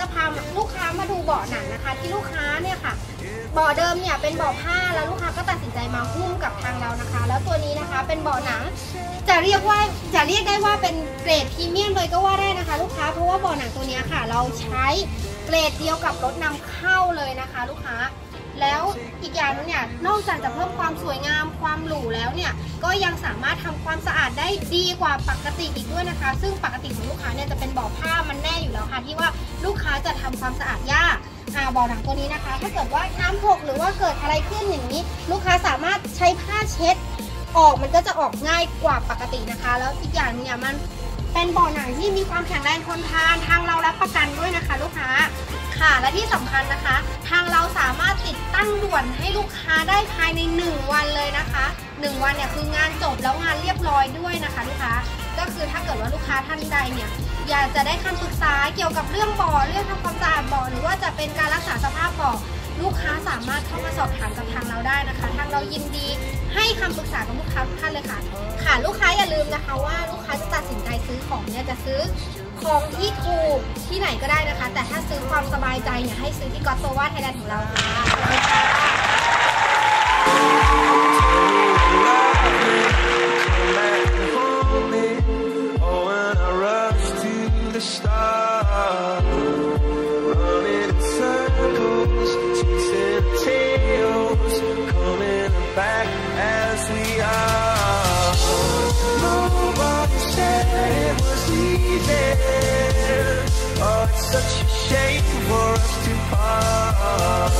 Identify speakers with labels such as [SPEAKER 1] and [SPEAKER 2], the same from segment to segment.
[SPEAKER 1] จะพาลูกค้ามาดูเบาะหนังนะคะ ที่ลูกค้าเนี่ยค่ะเบาะเดิมเนี่ยเป็นเบาะผ้าแล้วลูกค้าก็ตัดสินใจมาหุ้มกับทางเรานะคะ แล้วตัวนี้นะคะเป็นเบาะหนัง จะเรียกว่าจะเรียกได้ว่าเป็นเกรดพรีเมียมเลยก็ว่าได้นะคะ ลูกค้าเพราะว่าเบาะหนังตัวนี้ค่ะ เราใช้เกรดเดียวกับรถนำเข้าเลยนะคะ ลูกค้า แล้วอีกอย่างนึงเนี่ยนอกจากจะเพิ่มความสวยงามความหรูแล้วเนี่ยก็ยังสามารถทำความสะอาดได้ดีกว่าปกติอีกด้วยนะคะ ซึ่งปกติของลูกค้าเนี่ยจะเป็นบาะผ้ามันแน่อยู่แล้วค่ะที่ว่าลูกค้าจะทำความสะอาดยากอ่าบาะหนังตัวนี้นะคะ ถ้าเกิดว่าน้ำหกหรือว่าเกิดอะไรขึ้นอย่างนี้ ลูกค้าสามารถใช้ผ้าเช็ด ออกมันก็จะออกง่ายกว่าปกตินะคะ แล้วอีกอย่างเนี่ยมัน เป็นบาะหนังที่มีความแข็งแรงทนทานทางเรารับประกันด้วยนะคะ ลูกค้าค่ะและที่สำคัญนะคะ ทางเราสามารถติดตั้งด่วนให้ลูกค้าได้ภายใน 1 วันเลยนะคะ 1 วันเนี่ยคืองานจบแล้วงานเรียบร้อยด้วยนะคะ ลูกค้าก็คือถ้าเกิดว่าลูกค้าท่านใดเนี่ยอยากจะได้คำปรึกษาเกี่ยวกับเรื่องบ่อเรื่องทำความสะอาดบ่อหรือว่าจะเป็นการรักษาสภาพบ่อลูกค้าสามารถเข้ามาสอบถามกับทางเราได้นะคะ ทางเรายินดีให้คำปรึกษากับลูกค้าทุกท่านเลยค่ะ ค่ะลูกค้าอย่าลืมนะคะว่า ของเนี่ยจะซื้อของที่ถูกที่ไหนก็ได้นะคะ แต่ถ้าซื้อความสบายใจเนี่ยให้ซื้อที่กอตโซวาไทยแลนด์ของเราค่ะ
[SPEAKER 2] such a shame for us to part.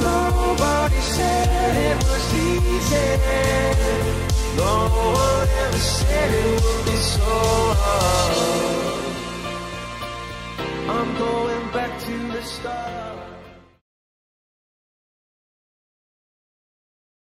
[SPEAKER 2] Nobody said it was easy. No one ever said it would be so hard. I'm going back to the start.